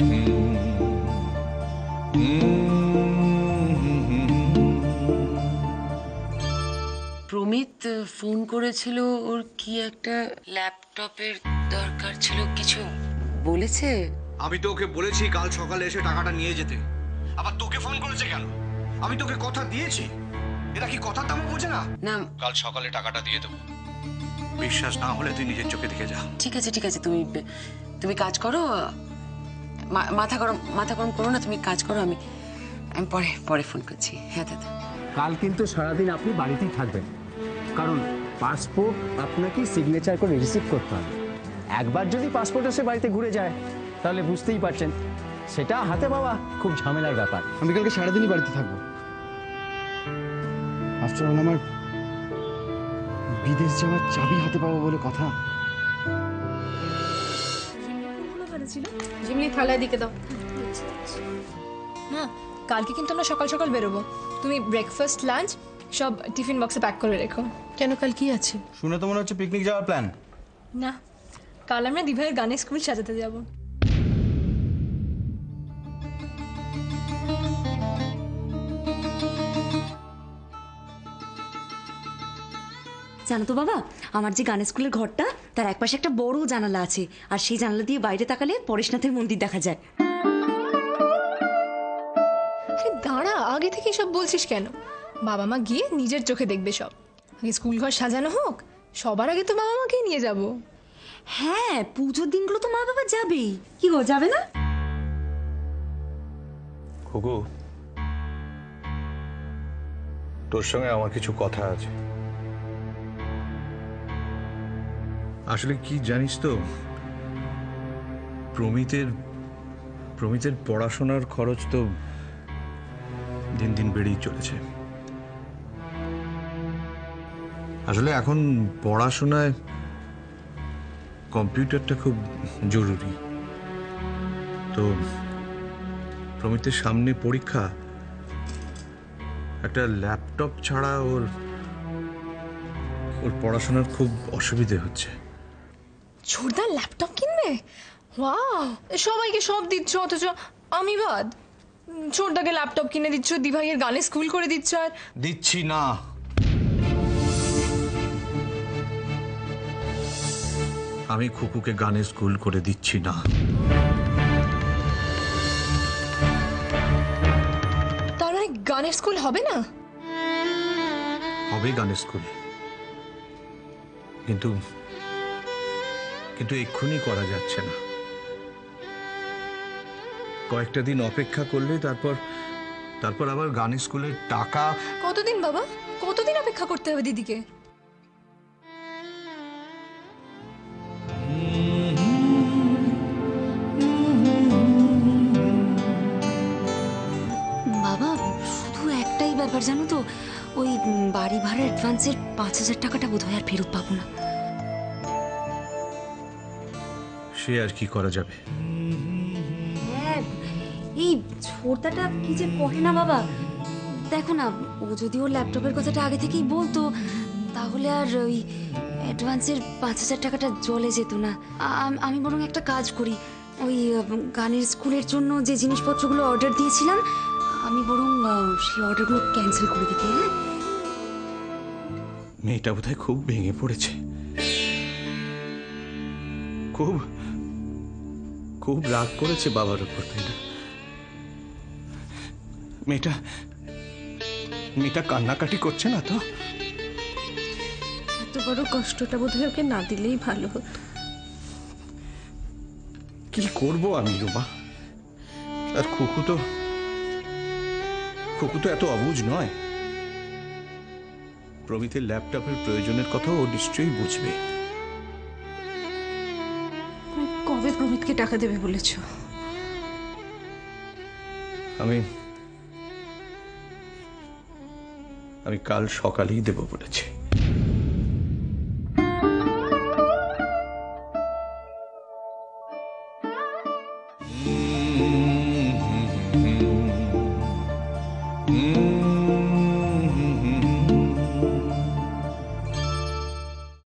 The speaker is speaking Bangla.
প্রমিত ফোন করেছিল ওর কি একটা ল্যাপটপের দরকার ছিল কিছু? বলেছে? আমি তো ওকে বলেছি কাল সকালে এসে টাকাটা নিয়ে যেতে। আবার তোকে ফোন করেছে কেন? আমি তোকে কথা দিয়েছি। এরা কি কথার দাম বোঝে না? না। কাল সকালে টাকাটা দিয়ে দেবো। বিশ্বাস না হলে তুই নিজের চোখে দেখে যা। ঠিক আছে ঠিক আছে তুমি তুমি কাজ করো। মাথা গরম মাথা গরম করো না তুমি কাজ করো আমি আমি পরে পরে ফোন করছি। হ্যাঁ দাদা। কাল কিন্তু সারাদিন আপনি বাড়িতেই থাকবেন। কারণ পাসপোর্ট আপনাকে সিগনেচার করে রিসিভ করতে হবে। একবার যদি পাসপোর্ট এসে বাড়িতে ঘুরে যায় তাহলে বুঝতেই পারছেন সেটা হাতে পাওয়া খুব ঝামেলার ব্যাপার। আমি কালকে সারাদিনই বাড়িতে থাকব। আফটার অল আমার বিদেশ যাওয়ার চাবি হাতে পাবো বলে কথা। জিমলি থালায় দিকে দাও। না কালকে কিন্তু আমরা সকাল সকাল বেরোবো। তুমি ব্রেকফাস্ট লাঞ্চ সব টিফিন বক্সে প্যাক করে রেখো। কেন কাল কি আছে? শুনে তো মনে হচ্ছে পিকনিক যাওয়ার প্ল্যান না কাল আমরা দিভাইয়ের গানের স্কুল সাজাতে যাব। জানো তো বাবা আমার যে গানের স্কুলের ঘরটা তার একপাশে একটা বড় জানালা আছে আর সেই জানালা দিয়ে বাইরে তাকালে পরেশনাথের মন্দির দেখা যায়। আরে দাঁড়া আগে থেকে সব বলছিস কেন? বাবা মা গিয়ে নিজের চোখে দেখবে সব। আগে স্কুল ঘর সাজানো হোক সবার আগে তো বাবা মাকেই নিয়ে যাব। হ্যাঁ পুজোর দিনগুলো তো মা বাবা যাবেই। কি গো যাবে না? খুকু তোর সঙ্গে আমার কিছু কথা আছে। আসলে কি জানিস তো? প্রমিতের প্রমিতের পড়াশোনার খরচ তো দিন দিন বেড়েই চলেছে। আসলে এখন পড়াশোনায় কম্পিউটারটা খুব জরুরি। তো প্রমিতের সামনে পরীক্ষা, একটা ল্যাপটপ ছাড়া ওর ওর পড়াশোনার খুব অসুবিধে হচ্ছে। ছোটদার ল্যাপটপ কিনবে? ওয়াও সবাইকে সব দিচ্ছ অথচ আমি বাদ। ছোটদাকে ল্যাপটপ কিনে দিচ্ছ দিভাইয়ের গানে স্কুল করে দিচ্ছ আর দিচ্ছি না। আমি খুকুকে গানে স্কুল করে দিচ্ছি না। তার মানে গানের স্কুল হবে না? হবে গানের স্কুল কিন্তু কিন্তু এক্ষুনি করা যাচ্ছে না। কয়েকটা দিন অপেক্ষা করলে তারপর তারপর আবার গানের স্কুলের টাকা কতদিন বাবা? কতদিন অপেক্ষা করতে হবে দিদিকে? বাবা শুধু একটাই ব্যাপার জানো তো ওই বাড়ি ভাড়া অ্যাডভান্সের পাঁচ হাজার টাকাটা বোধ হয় আর ফেরত পাবো না। সে আর কি করা যাবে? হ্যাঁ এই ছোটদাটা কি যে করে না বাবা? দেখো না ও যদি ওর ল্যাপটপের কথাটা আগে থেকেই বলতো তাহলে আর ওই অ্যাডভান্সের পাঁচ হাজার টাকাটা জলে যেত না। আমি বরং একটা কাজ করি ওই গানের স্কুলের জন্য যে জিনিসপত্রগুলো অর্ডার দিয়েছিলাম আমি বরং সেই অর্ডারগুলো ক্যান্সেল করে দিতে হ্যাঁ? মেয়েটা বোধহয় খুব ভেঙে পড়েছে। খুব খুব রাগ করেছে বাবার উপর তাই না? মেয়েটা মেয়েটা কান্নাকাটি করছে না তো? এত বড় কষ্টটা বোধহয় ওকে না দিলেই ভালো হতো। কি করব আমি রুমা? আর খুকু তো খুকু তো এত অবুঝ নয়। প্রমিতের ল্যাপটপের প্রয়োজনের কথা ও নিশ্চয়ই বুঝবে। প্রমিতকে টাকা দেবে বলেছ। আমি আমি কাল সকালেই দেব বলেছি।